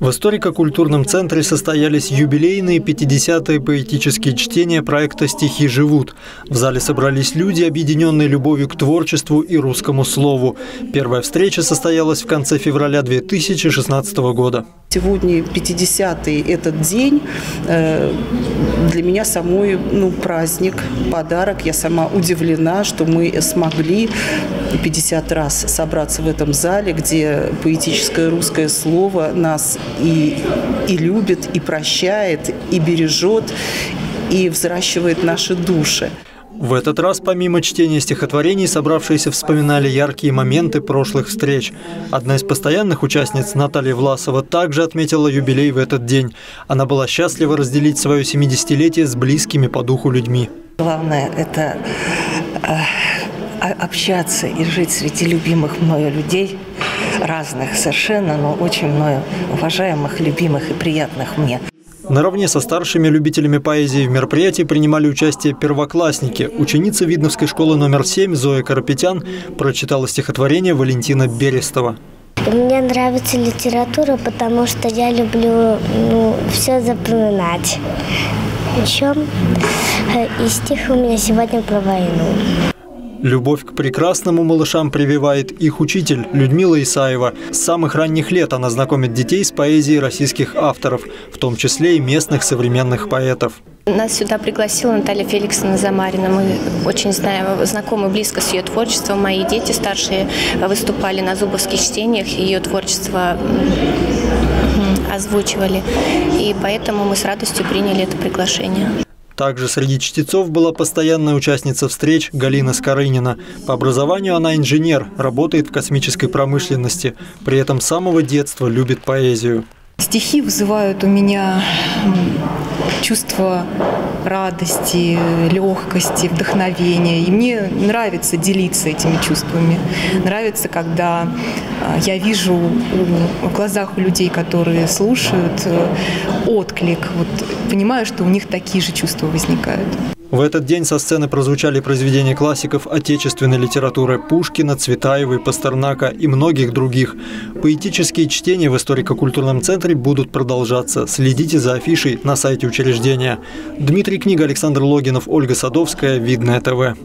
В историко-культурном центре состоялись юбилейные 50-е поэтические чтения проекта «Стихи живут». В зале собрались люди, объединенные любовью к творчеству и русскому слову. Первая встреча состоялась в конце февраля 2016 года. Сегодня 50-й этот день э, для меня самой ну, праздник, подарок. Я сама удивлена, что мы смогли 50 раз собраться в этом зале, где поэтическое русское слово нас и, и любит, и прощает, и бережет, и взращивает наши души. В этот раз, помимо чтения стихотворений, собравшиеся вспоминали яркие моменты прошлых встреч. Одна из постоянных участниц, Наталья Власова, также отметила юбилей в этот день. Она была счастлива разделить свое 70-летие с близкими по духу людьми. Главное – это э, общаться и жить среди любимых мною людей, разных совершенно, но очень мною уважаемых, любимых и приятных мне. Наравне со старшими любителями поэзии в мероприятии принимали участие первоклассники. Ученица Видновской школы номер 7 Зоя Карапетян прочитала стихотворение Валентина Берестова. Мне нравится литература, потому что я люблю ну, все запоминать. Еще э, и стих у меня сегодня про войну. Любовь к прекрасному малышам прививает их учитель Людмила Исаева. С самых ранних лет она знакомит детей с поэзией российских авторов, в том числе и местных современных поэтов. Нас сюда пригласила Наталья Феликсовна Замарина. Мы очень знаем, знакомы близко с ее творчеством. Мои дети старшие выступали на зубовских чтениях, ее творчество озвучивали. И поэтому мы с радостью приняли это приглашение. Также среди чтецов была постоянная участница встреч Галина Скорынина. По образованию она инженер, работает в космической промышленности. При этом с самого детства любит поэзию. Стихи вызывают у меня чувство радости, легкости, вдохновения. И мне нравится делиться этими чувствами. Нравится, когда а, я вижу в глазах у людей, которые слушают, э, отклик. Вот понимаю, что у них такие же чувства возникают. В этот день со сцены прозвучали произведения классиков отечественной литературы Пушкина, Цветаевой, Пастернака и многих других. Поэтические чтения в историко-культурном центре будут продолжаться. Следите за афишей на сайте учреждения. Дмитрий Книга, Александр Логинов, Ольга Садовская, Видное ТВ.